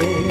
Yeah.